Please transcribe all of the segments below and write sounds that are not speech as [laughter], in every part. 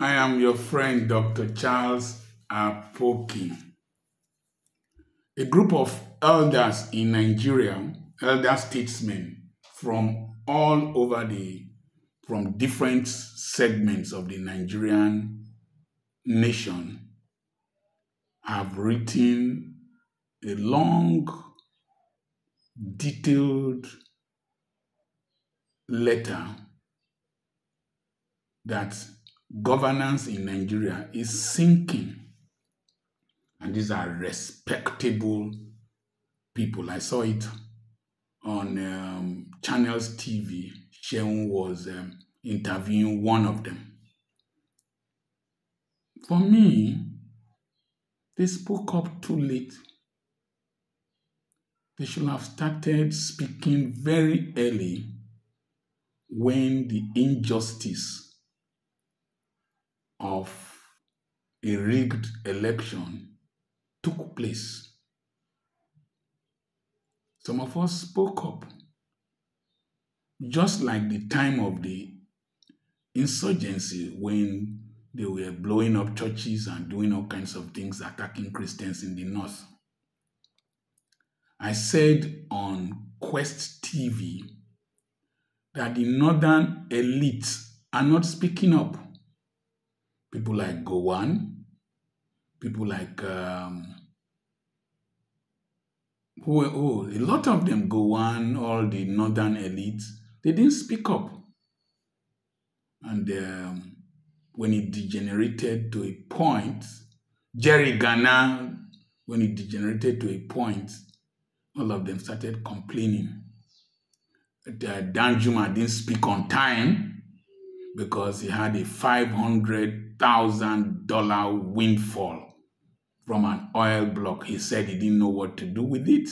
I am your friend, Dr. Charles Apoki. A group of elders in Nigeria, elder statesmen from all over the, from different segments of the Nigerian nation, have written a long, detailed letter that governance in Nigeria is sinking. And these are respectable people. I saw it on um, Channels TV. Sheun was um, interviewing one of them. For me, they spoke up too late. They should have started speaking very early when the injustice of a rigged election took place. Some of us spoke up, just like the time of the insurgency when they were blowing up churches and doing all kinds of things, attacking Christians in the north. I said on Quest TV that the northern elites are not speaking up. People like Gowon, people like um, who, oh, a lot of them Gowon, all the northern elites, they didn't speak up. And um, when it degenerated to a point, Jerry Gana, when it degenerated to a point, all of them started complaining. that Danjuma didn't speak on time because he had a $500,000 windfall from an oil block. He said he didn't know what to do with it.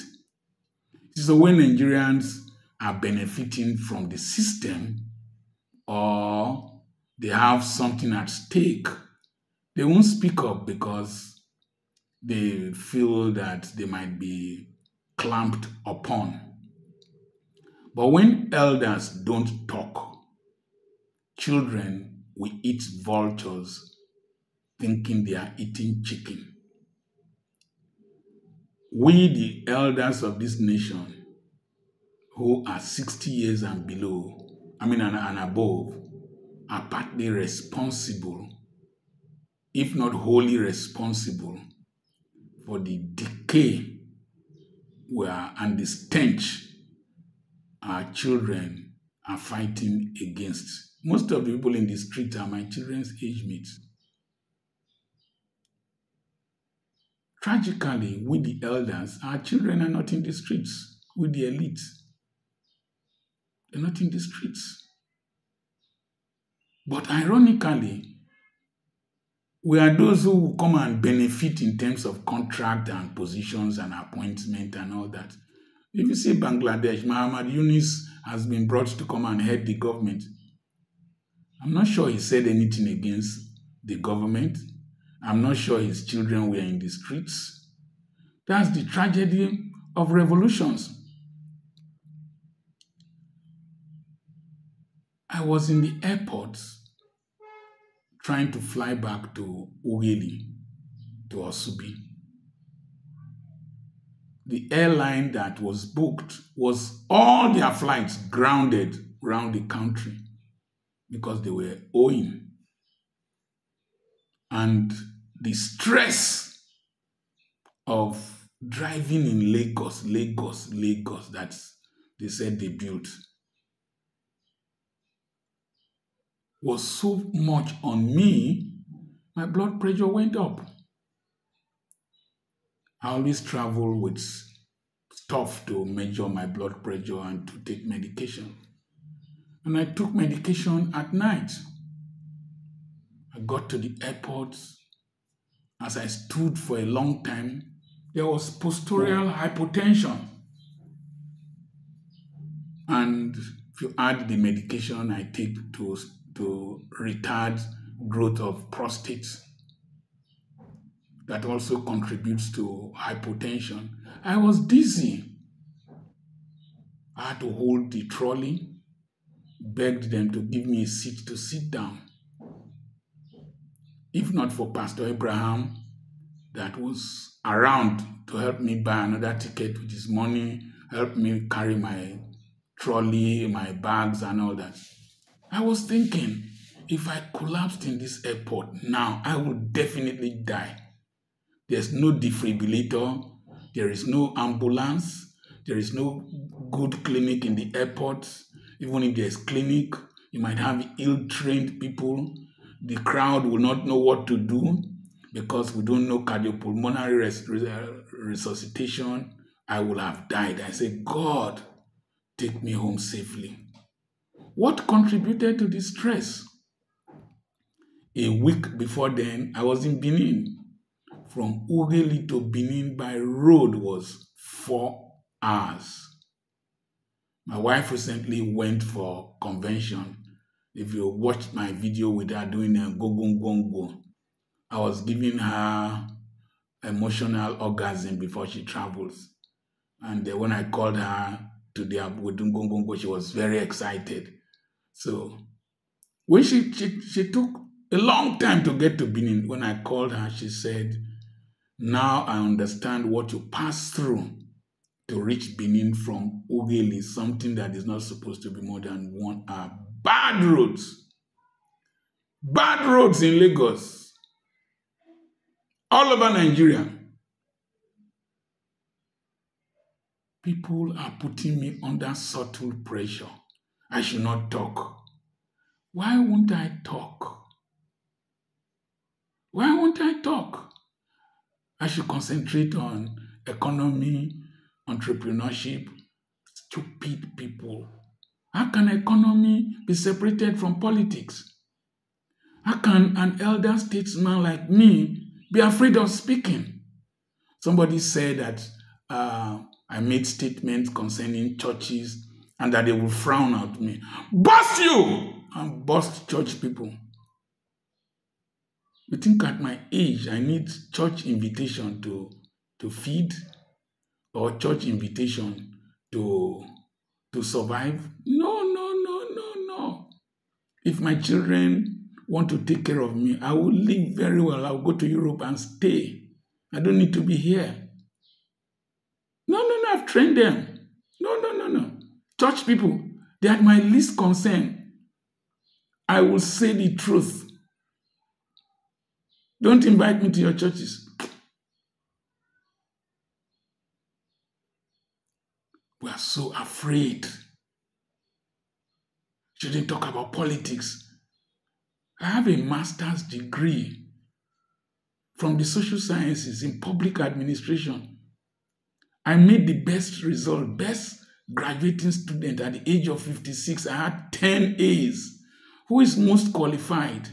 So when Nigerians are benefiting from the system or they have something at stake, they won't speak up because they feel that they might be clamped upon. But when elders don't talk, children will eat vultures thinking they are eating chicken. We, the elders of this nation, who are 60 years and below, I mean, and, and above, are partly responsible, if not wholly responsible, for the decay where, and the stench our children are fighting against. Most of the people in the street are my children's age mates. Tragically, with the elders, our children are not in the streets with the elite. They're not in the streets. But ironically, we are those who will come and benefit in terms of contract and positions and appointment and all that. If you see Bangladesh, Muhammad Yunus has been brought to come and head the government. I'm not sure he said anything against the government. I'm not sure his children were in the streets. That's the tragedy of revolutions. I was in the airport trying to fly back to Ughelli, to Osubi. The airline that was booked was all their flights grounded around the country because they were owing. And the stress of driving in Lagos, Lagos, Lagos, that's they said they built was so much on me, my blood pressure went up. I always travel with stuff to measure my blood pressure and to take medication. And I took medication at night. I got to the airport. As I stood for a long time, there was postural hypotension. And if you add the medication I take to to retard growth of prostate that also contributes to hypotension. I was dizzy. I had to hold the trolley, begged them to give me a seat to sit down. If not for Pastor Abraham, that was around to help me buy another ticket, with his money, help me carry my trolley, my bags, and all that. I was thinking, if I collapsed in this airport now, I would definitely die. There's no defibrillator, there is no ambulance, there is no good clinic in the airport. Even if there's clinic, you might have ill-trained people. The crowd will not know what to do because we don't know cardiopulmonary res- resuscitation. I will have died. I say, God, take me home safely. What contributed to this stress? A week before then, I was in Benin. From Ughelli to Benin by road was four hours. My wife recently went for convention. If you watched my video with her doing a gogongongo, I was giving her emotional orgasm before she travels. And when I called her to the Gongongo, she was very excited. So when she, she, she took a long time to get to Benin, when I called her, she said, Now I understand what you passed through to reach Benin from Ughelli, something that is not supposed to be more than one hour. Bad roads. Bad roads in Lagos. All over Nigeria. People are putting me under subtle pressure. I should not talk. Why won't I talk? Why won't I talk? I should concentrate on economy, entrepreneurship, stupid people. How can economy be separated from politics? How can an elder statesman like me be afraid of speaking? Somebody said that uh, I made statements concerning churches and that they will frown at me. Bust you! And bust church people. You think at my age I need church invitation to, to feed or church invitation to, to survive? No, no, no, no, no. If my children want to take care of me, I will live very well. I'll go to Europe and stay. I don't need to be here. No, no, no, I've trained them. No, no, no, no. Church people, they are my least concern. I will say the truth. Don't invite me to your churches. We are so afraid. Shouldn't talk about politics. I have a master's degree from the social sciences in public administration. I made the best result, best graduating student at the age of 56. I had 10 A's. Who is most qualified?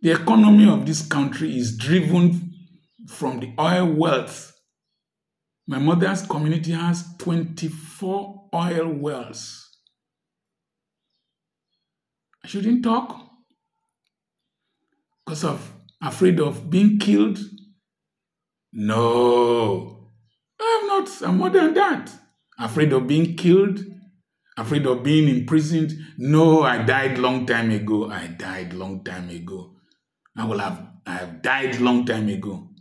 The economy of this country is driven from the oil wealth. My mother's community has 24 oil wells. I shouldn't talk because of afraid of being killed. No, I'm not. I'm more than that. Afraid of being killed. Afraid of being imprisoned. No, I died long time ago. I died long time ago. I will have. I have died long time ago.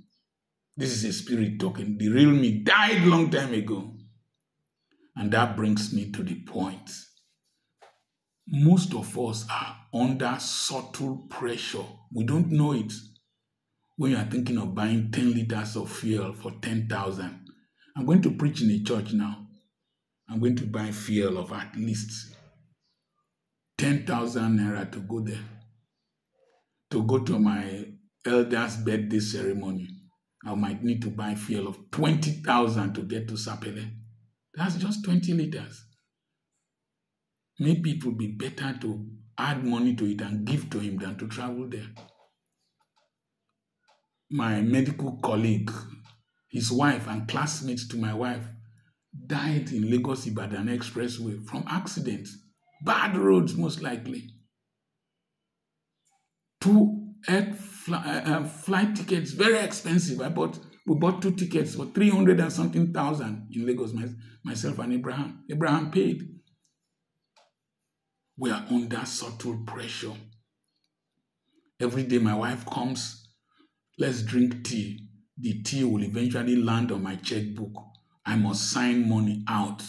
This is a spirit talking. The real me died long time ago. And that brings me to the point most of us are under subtle pressure. We don't know it. When you are thinking of buying 10 liters of fuel for 10,000, I'm going to preach in a church now. I'm going to buy fuel of at least 10,000 naira to go there. To go to my elder's birthday ceremony, I might need to buy fuel of 20,000 to get to Sapele. That's just 20 liters. Maybe it would be better to add money to it and give to him than to travel there. My medical colleague, his wife, and classmates to my wife died in Lagos Ibadan Expressway from accidents, bad roads, most likely. Two uh, uh, flight tickets, very expensive. I bought we bought two tickets for 300 and something thousand in Lagos, my, myself and Abraham. Abraham paid we are under subtle pressure. Every day my wife comes, let's drink tea. The tea will eventually land on my checkbook. I must sign money out.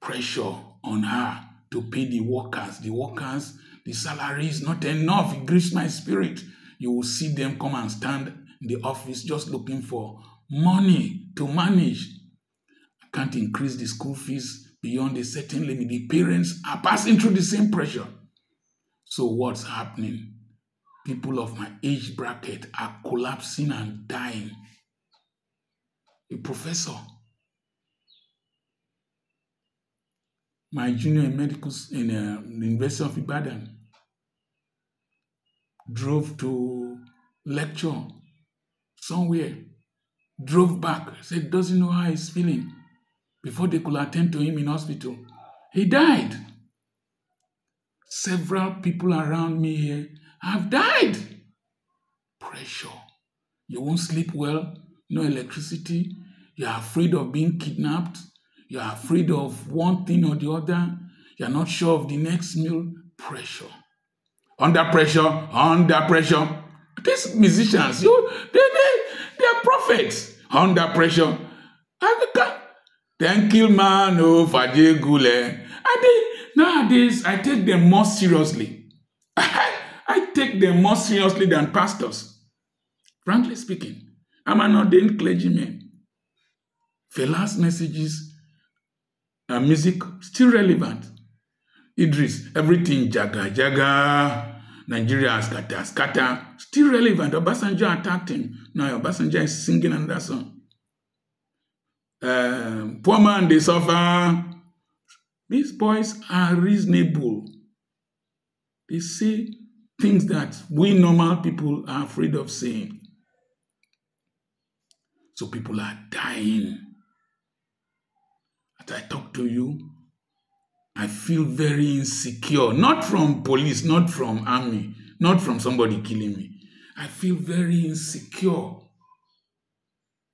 Pressure on her to pay the workers. The workers, the salary is not enough. It grieves my spirit. You will see them come and stand in the office just looking for money to manage. I can't increase the school fees beyond a certain limit. The parents are passing through the same pressure. So, what's happening? People of my age bracket are collapsing and dying. A professor, my junior in medical in uh, the University of Ibadan, drove to lecture somewhere, drove back, said doesn't know how he's feeling before they could attend to him in hospital. He died. Several people around me here have died. Pressure. You won't sleep well, no electricity. You're afraid of being kidnapped. You're afraid of one thing or the other. You're not sure of the next meal. Pressure. Under pressure, under pressure. These musicians, you, they, they, they are prophets. Under pressure. Thank you, man. Oh, Fajegule. I think nowadays I take them more seriously. [laughs] I take them more seriously than pastors. Frankly speaking, I'm an ordained clergyman. Fela's messages and music still relevant. Idris, everything jaga jaga. Nigeria scatter scatter still relevant. Obasanjo attacked him. Now Obasanjo is singing another song. Uh, poor man, they suffer. These boys are reasonable. They say things that we normal people are afraid of saying. So people are dying. As I talk to you, I feel very insecure. Not from police, not from army, not from somebody killing me. I feel very insecure.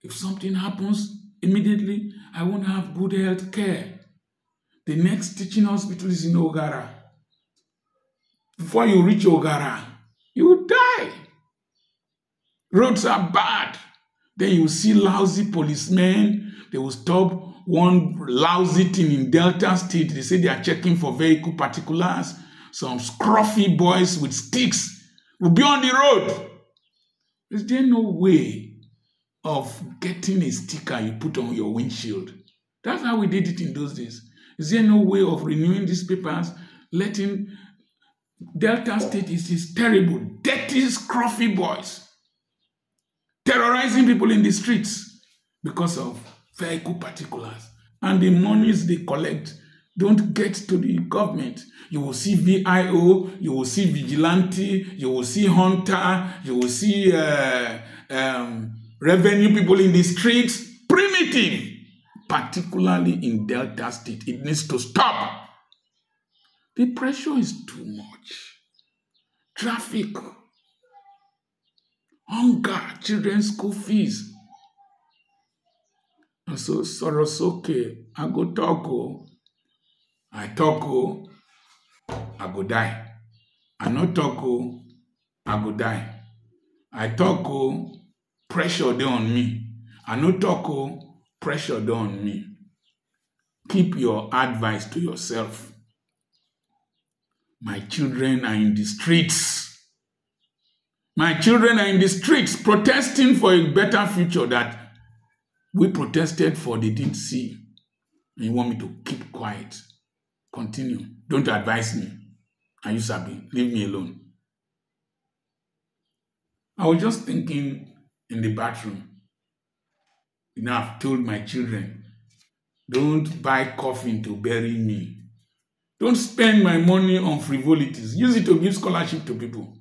If something happens, immediately I won't have good health care. The next teaching hospital is in Ogara. Before you reach Ogara, you will die. Roads are bad. Then you see lousy policemen. They will stop one lousy thing in Delta State. They say they are checking for vehicle particulars. Some scruffy boys with sticks will be on the road. Is there no way of getting a sticker you put on your windshield? That's how we did it in those days. Is there no way of renewing these papers, letting Delta State is these terrible, dirty, scruffy boys terrorizing people in the streets because of vehicle particulars. And the monies they collect don't get to the government. You will see VIO, you will see vigilante, you will see hunter, you will see uh, um, revenue people in the streets. Primitive, particularly in Delta State. It needs to stop. The pressure is too much. Traffic, hunger, children's school fees. So sọ̀rọ̀ sókè, I go talk o. I talk I go die. I no talk I go die. I talk pressure dey on me. I no talk pressure dey on me. Keep your advice to yourself. My children are in the streets. My children are in the streets protesting for a better future that we protested for, they didn't see. And you want me to keep quiet. Continue. Don't advise me. And you, Sabi, leave me alone. I was just thinking in the bathroom. You know, I've told my children, don't buy coffin to bury me. Don't spend my money on frivolities. Use it to give scholarship to people.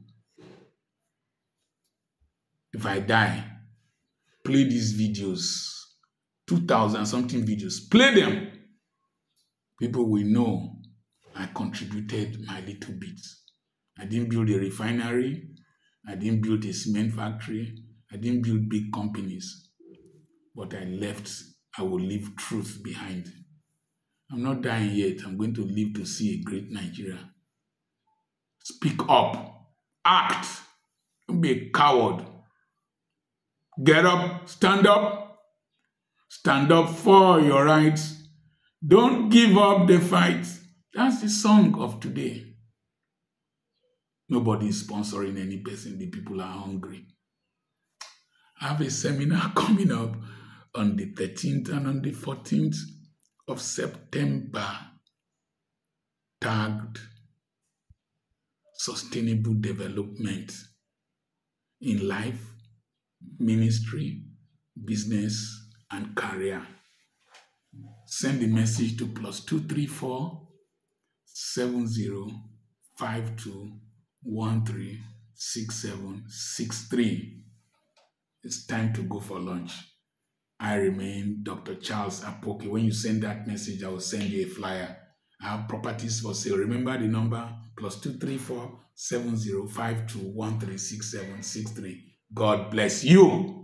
If I die, play these videos. 2,000 something videos. Play them. People will know I contributed my little bit. I didn't build a refinery. I didn't build a cement factory. I didn't build big companies. But I left, I will leave truth behind. I'm not dying yet. I'm going to live to see a great Nigeria. Speak up. Act. Don't be a coward. Get up, stand up, stand up for your rights. Don't give up the fight. That's the song of today. Nobody is sponsoring any person. The people are hungry. I have a seminar [laughs] coming up on the 13th and on the 14th of September tagged Sustainable Development in Life, Ministry, Business, and Career. Send the message to plus 234 7052 136763. It's time to go for lunch. I remain Dr. Charles Apoki. When you send that message, I will send you a flyer. I have properties for sale. Remember the number plus 234 7052 136763. God bless you.